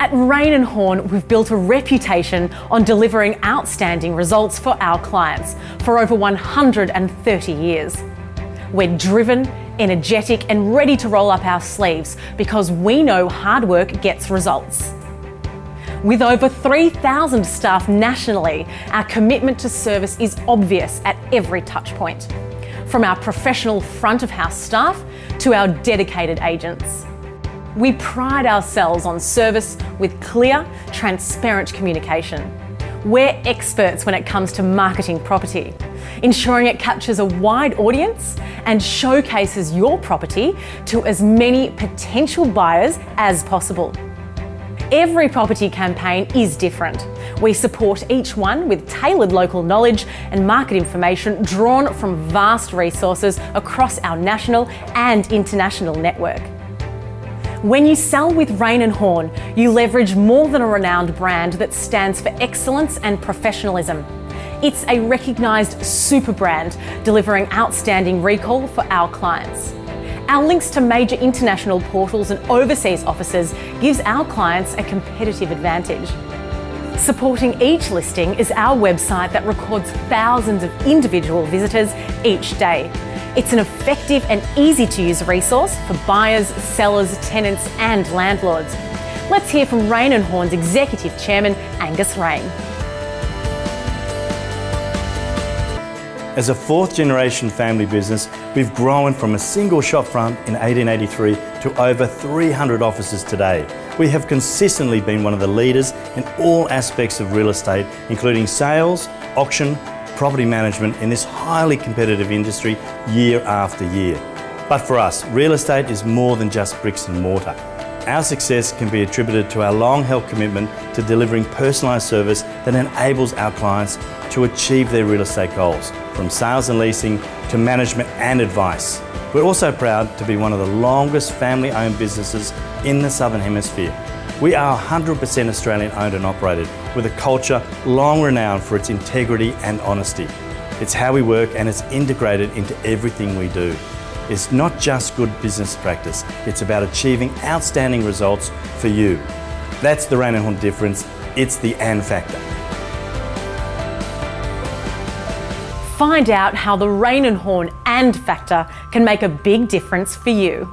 At Raine and Horne, we've built a reputation on delivering outstanding results for our clients for over 130 years. We're driven, energetic, and ready to roll up our sleeves because we know hard work gets results. With over 3,000 staff nationally, our commitment to service is obvious at every touchpoint, from our professional front of house staff to our dedicated agents. We pride ourselves on service with clear, transparent communication. We're experts when it comes to marketing property, ensuring it captures a wide audience and showcases your property to as many potential buyers as possible. Every property campaign is different. We support each one with tailored local knowledge and market information drawn from vast resources across our national and international network. When you sell with Raine and Horne, you leverage more than a renowned brand that stands for excellence and professionalism. It's a recognised super brand delivering outstanding recall for our clients. Our links to major international portals and overseas offices gives our clients a competitive advantage. Supporting each listing is our website that records thousands of individual visitors each day. It's an effective and easy to use resource for buyers, sellers, tenants, and landlords. Let's hear from Raine and Horne's Executive Chairman, Angus Raine. As a fourth generation family business, we've grown from a single shop front in 1883 to over 300 offices today. We have consistently been one of the leaders in all aspects of real estate, including sales, auction, property management in this highly competitive industry year after year. But for us, real estate is more than just bricks and mortar. Our success can be attributed to our long-held commitment to delivering personalised service that enables our clients to achieve their real estate goals, from sales and leasing to management and advice. We're also proud to be one of the longest family-owned businesses in the Southern Hemisphere. We are 100% Australian owned and operated with a culture long renowned for its integrity and honesty. It's how we work and it's integrated into everything we do. It's not just good business practice, it's about achieving outstanding results for you. That's the Raine and Horne difference, it's the AND factor. Find out how the Raine and Horne AND factor can make a big difference for you.